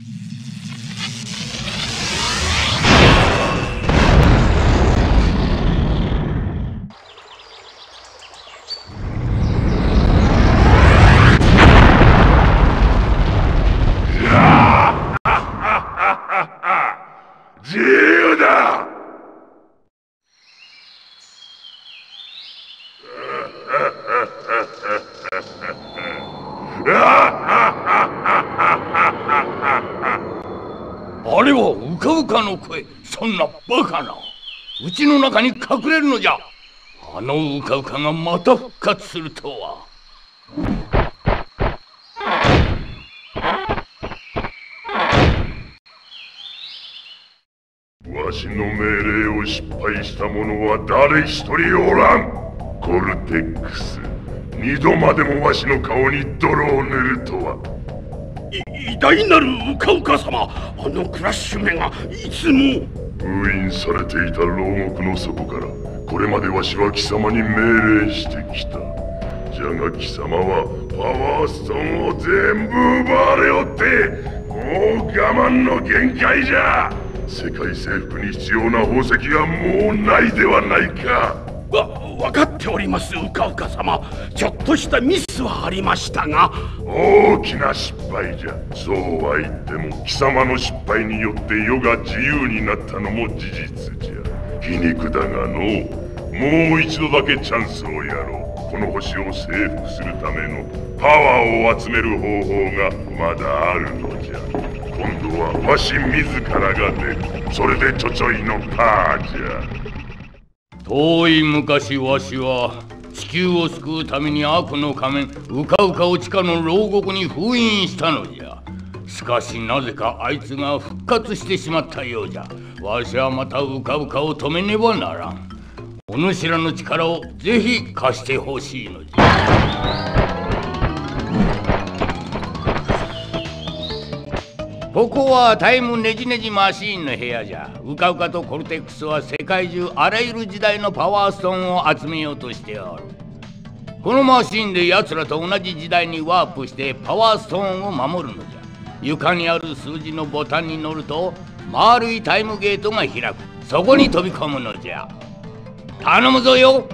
自由だ。あれはうかうかの声そんなバカな。うちの中に隠れるのじゃ。あのうかうかがまた復活するとは。わしの命令を失敗した者は誰一人おらん。コルテックス二度までもわしの顔に泥を塗るとは。偉大なるうかうか様あのクラッシュ目がいつも。封印されていた牢獄の底からこれまでわしは貴様に命令してきた。じゃが貴様はパワーストーンを全部奪われよってもう我慢の限界じゃ。世界征服に必要な宝石がもうないではないか。わ分かっておりますうかうか様。ちょっとしたミスはありましたが。大きな失敗じゃ。そうは言っても貴様の失敗によって世が自由になったのも事実じゃ。皮肉だがのもう一度だけチャンスをやろう。この星を征服するためのパワーを集める方法がまだあるのじゃ。今度はわし自らが出る。それでちょちょいのパーじゃ。遠い昔わしは地球を救うために悪の仮面うかうかを地下の牢獄に封印したのじゃ。しかしなぜかあいつが復活してしまったようじゃ。わしはまたうかうかを止めねばならん。お主らの力をぜひ貸してほしいのじゃ。ここはタイムネジネジマシーンの部屋じゃ。うかうかとコルテックスは世界中あらゆる時代のパワーストーンを集めようとしておる。このマシーンで奴らと同じ時代にワープしてパワーストーンを守るのじゃ。床にある数字のボタンに乗ると丸いタイムゲートが開く。そこに飛び込むのじゃ。頼むぞよ。